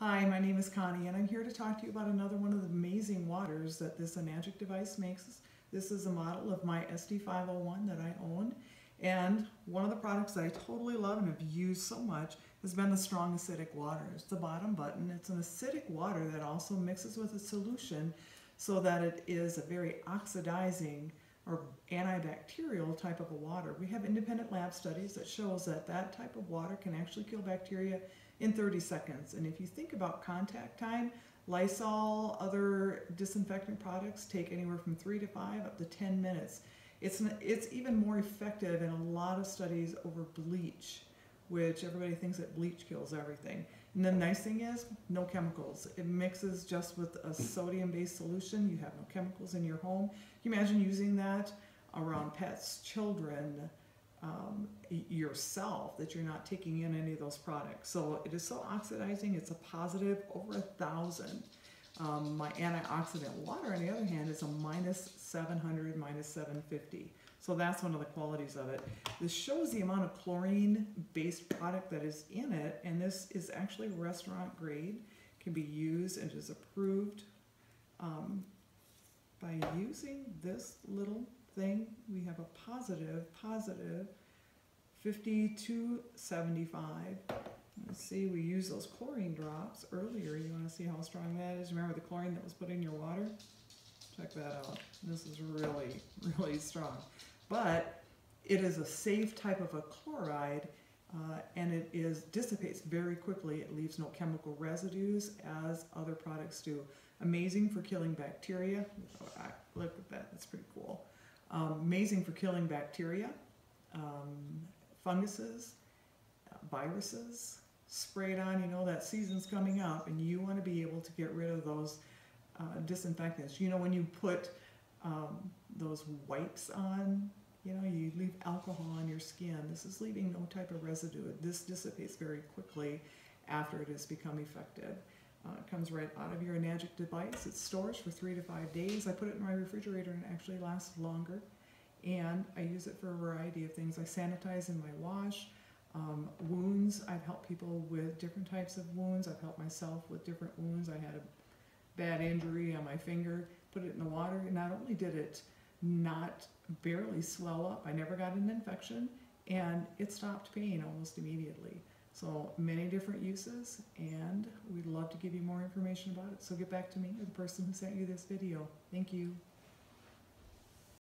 Hi, my name is Connie and I'm here to talk to you about another one of the amazing waters that this Enagic device makes. This is a model of my SD501 that I own and one of the products that I totally love and have used so much has been the strong acidic water. It's the bottom button. It's an acidic water that also mixes with a solution so that it is a very oxidizing or antibacterial type of a water. We have independent lab studies that shows that that type of water can actually kill bacteria in 30 seconds. And if you think about contact time, Lysol, other disinfectant products take anywhere from three to five up to 10 minutes. It's, it's even more effective in a lot of studies over bleach, which everybody thinks that bleach kills everything. And the nice thing is, no chemicals. It mixes just with a sodium-based solution. You have no chemicals in your home. Can you imagine using that around pets, children, um, yourself, that you're not taking in any of those products. So it is so oxidizing. It's a positive over a thousand. Um, my antioxidant water, on the other hand, is a minus 700, minus 750. So that's one of the qualities of it. This shows the amount of chlorine-based product that is in it, and this is actually restaurant grade, can be used and is approved. Um, by using this little thing, we have a positive, positive 5275. Let's see, we use those chlorine drops earlier. You want to see how strong that is? Remember the chlorine that was put in your water? Check that out. This is really, really strong. But it is a safe type of a chloride uh, and it is dissipates very quickly. It leaves no chemical residues as other products do. Amazing for killing bacteria. Look at that, that's pretty cool. Um, amazing for killing bacteria, um, funguses, viruses. Spray it on, you know that season's coming up and you want to be able to get rid of those uh, disinfectants. You know when you put um, those wipes on, you know, you leave alcohol on your skin. This is leaving no type of residue. This dissipates very quickly after it has become effective. Uh, it comes right out of your Enagic device. It stores for three to five days. I put it in my refrigerator and it actually lasts longer. And I use it for a variety of things. I sanitize in my wash. Um, wounds, I've helped people with different types of wounds. I've helped myself with different wounds. I had a bad injury on my finger, put it in the water, and not only did it not barely swell up, I never got an infection, and it stopped pain almost immediately. So many different uses, and we'd love to give you more information about it. So get back to me or the person who sent you this video. Thank you.